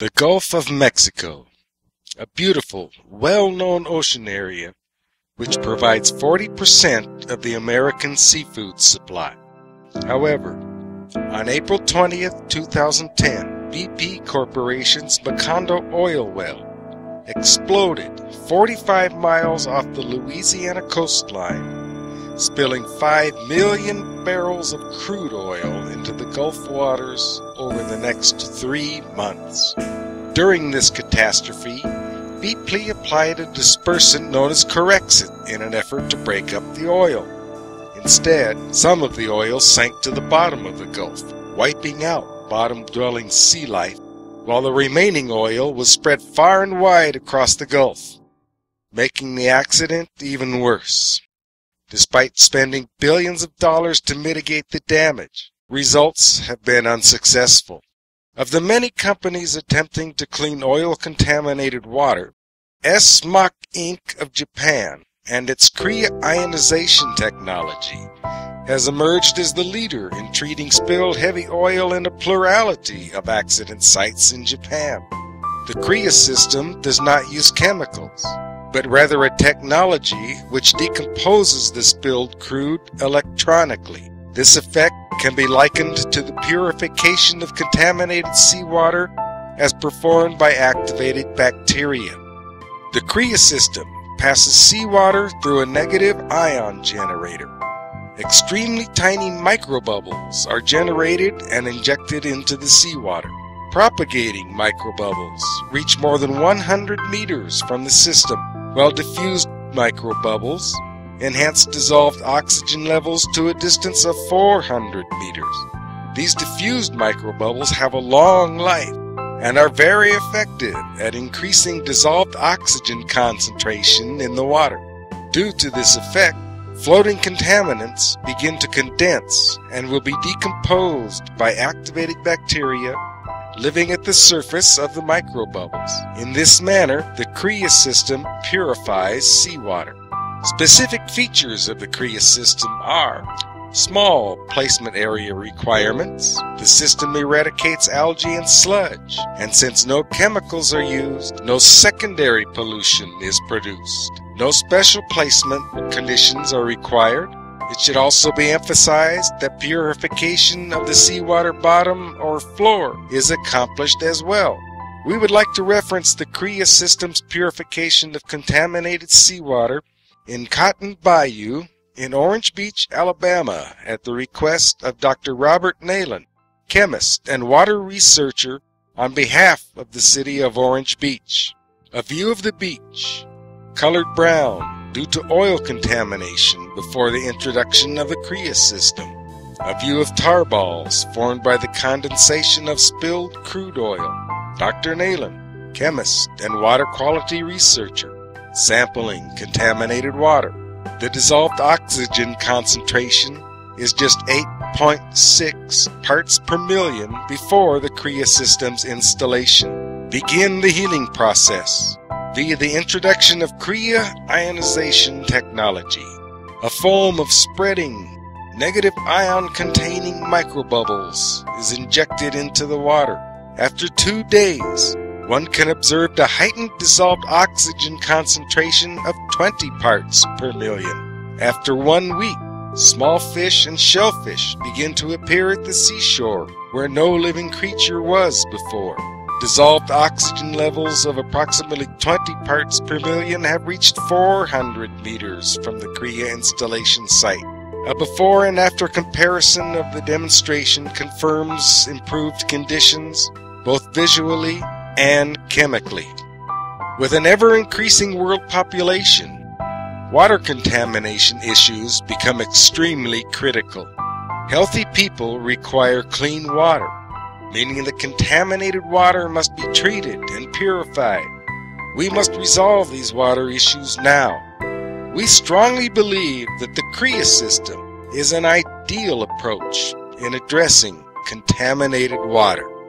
The Gulf of Mexico, a beautiful, well-known ocean area which provides 40% of the American seafood supply. However, on April 20th, 2010, BP Corporation's Macondo oil well exploded 45 miles off the Louisiana coastline, spilling 5 million barrels of crude oil into the Gulf waters over the next three months. During this catastrophe, BP applied a dispersant known as Corexit in an effort to break up the oil. Instead, some of the oil sank to the bottom of the Gulf, wiping out bottom dwelling sea life while the remaining oil was spread far and wide across the Gulf, making the accident even worse. Despite spending billions of dollars to mitigate the damage, results have been unsuccessful. Of the many companies attempting to clean oil contaminated water, SMOC Inc. of Japan and its Kria ionization technology has emerged as the leader in treating spilled heavy oil in a plurality of accident sites in Japan. The Kria system does not use chemicals, but rather a technology which decomposes the spilled crude electronically. This effect can be likened to the purification of contaminated seawater as performed by activated bacteria. The Kria system passes seawater through a negative ion generator. Extremely tiny microbubbles are generated and injected into the seawater. Propagating microbubbles reach more than 100 meters from the system, while diffused microbubbles enhance dissolved oxygen levels to a distance of 400 meters. These diffused microbubbles have a long life and are very effective at increasing dissolved oxygen concentration in the water. Due to this effect, floating contaminants begin to condense and will be decomposed by activated bacteria living at the surface of the microbubbles. In this manner, the Kria system purifies seawater. Specific features of the Kria system are small placement area requirements. The system eradicates algae and sludge, and since no chemicals are used, no secondary pollution is produced. No special placement conditions are required. It should also be emphasized that purification of the seawater bottom or floor is accomplished as well. We would like to reference the Kria system's purification of contaminated seawater in Cotton Bayou in Orange Beach, Alabama, at the request of Dr. Robert Nalen, chemist and water researcher on behalf of the city of Orange Beach. A view of the beach, colored brown due to oil contamination before the introduction of the Kria system. A view of tar balls formed by the condensation of spilled crude oil. Dr. Nalen, chemist and water quality researcher, sampling contaminated water. The dissolved oxygen concentration is just 8.6 parts per million before the Kria system's installation. Begin the healing process via the introduction of Kria ionization technology, a form of spreading negative ion containing microbubbles is injected into the water. After two days, one can observe the heightened dissolved oxygen concentration of 20 parts per million. After one week, small fish and shellfish begin to appear at the seashore where no living creature was before. Dissolved oxygen levels of approximately 20 parts per million have reached 400 meters from the Kria installation site. A before and after comparison of the demonstration confirms improved conditions, both visually and chemically. With an ever increasing world population, water contamination issues become extremely critical. Healthy people require clean water, meaning the contaminated water must be treated and purified. We must resolve these water issues now. We strongly believe that the Kria system is an ideal approach in addressing contaminated water.